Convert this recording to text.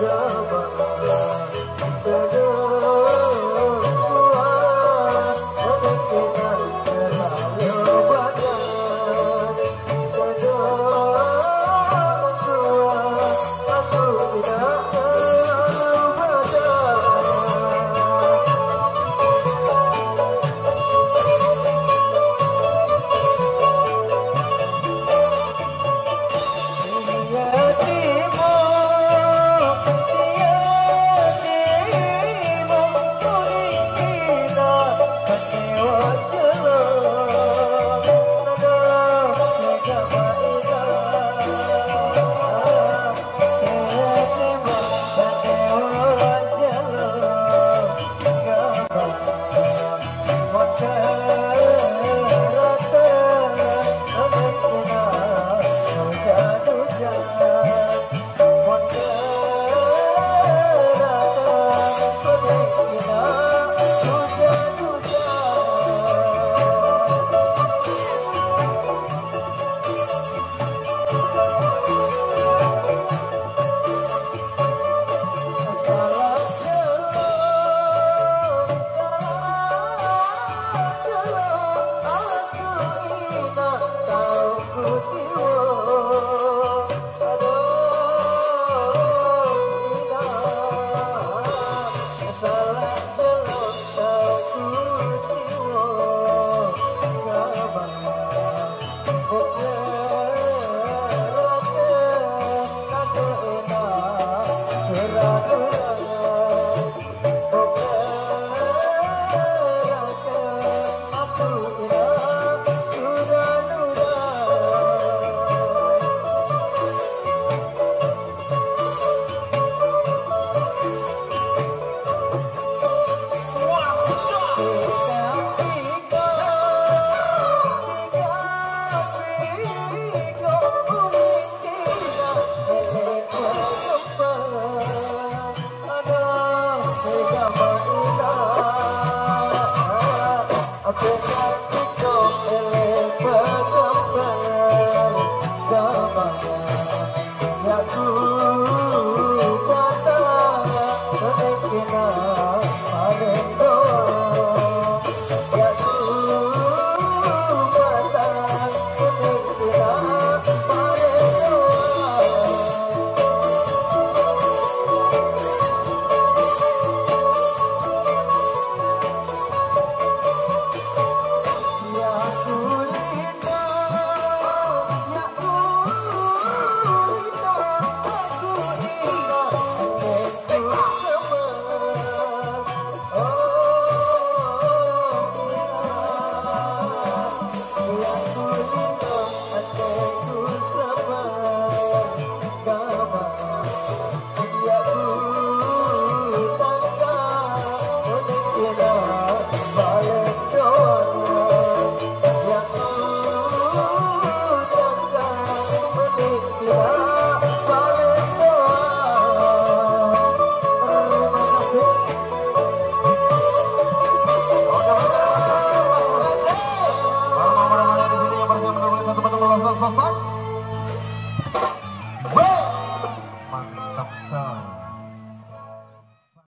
door. Oh, Yeah. fa.